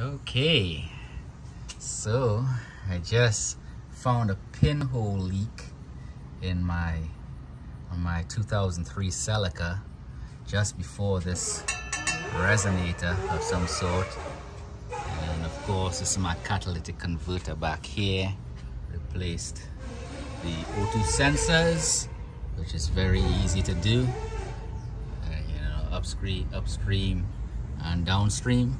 Okay, so I just found a pinhole leak in my on my 2003 Celica just before this resonator of some sort. And of course this is my catalytic converter back here. Replaced the O2 sensors which is very easy to do. Uh, you know upstream upstream and downstream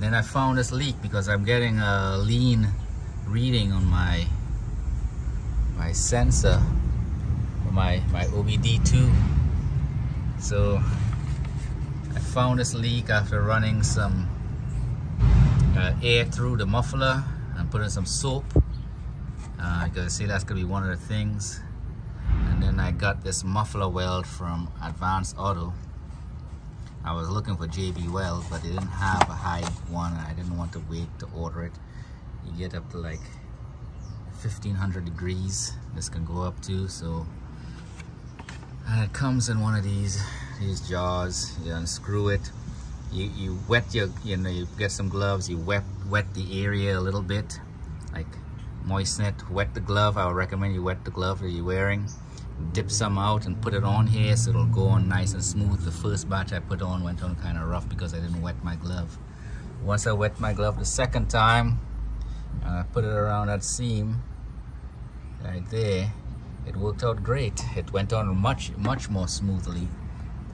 then I found this leak because I'm getting a lean reading on my my sensor my my OBD2 so I found this leak after running some uh, air through the muffler and putting some soap. Uh, because I see that's gonna be one of the things. And then I got this muffler weld from Advanced Auto I was looking for JB Weld, but they didn't have a high one. I didn't want to wait to order it. You get up to like 1500 degrees. This can go up to, so. And it comes in one of these these jars. You unscrew it. You, you wet your, you know, you get some gloves, you wet, wet the area a little bit, like moisten it, wet the glove. I would recommend you wet the glove that you're wearing dip some out and put it on here so it'll go on nice and smooth. The first batch I put on went on kind of rough because I didn't wet my glove. Once I wet my glove the second time, I put it around that seam right there. It worked out great. It went on much, much more smoothly.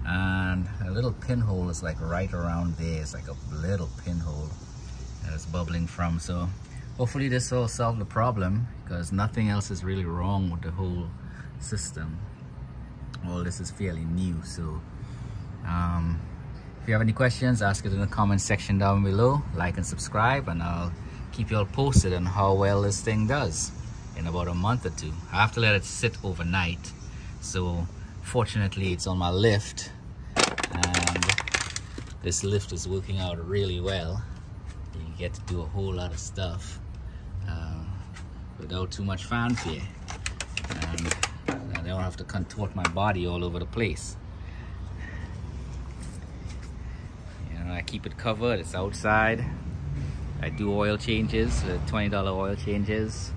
And a little pinhole is like right around there. It's like a little pinhole that it's bubbling from. So hopefully this will solve the problem because nothing else is really wrong with the whole system. All this is fairly new so um, if you have any questions ask it in the comment section down below. Like and subscribe and I'll keep you all posted on how well this thing does in about a month or two. I have to let it sit overnight so fortunately it's on my lift and this lift is working out really well. You get to do a whole lot of stuff uh, without too much fanfare. And don't have to contort my body all over the place. You know, I keep it covered, it's outside. I do oil changes, $20 oil changes.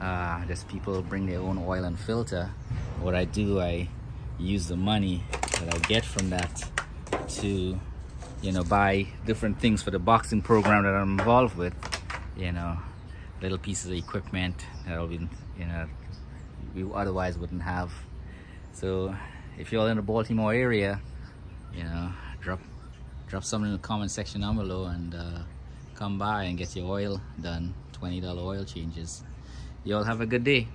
Uh, just people bring their own oil and filter. What I do, I use the money that I get from that to, you know, buy different things for the boxing program that I'm involved with. You know, little pieces of equipment that'll be, you know, we otherwise wouldn't have. So if you're in the Baltimore area, you know, drop drop something in the comment section down below and uh, come by and get your oil done. $20 oil changes. You all have a good day.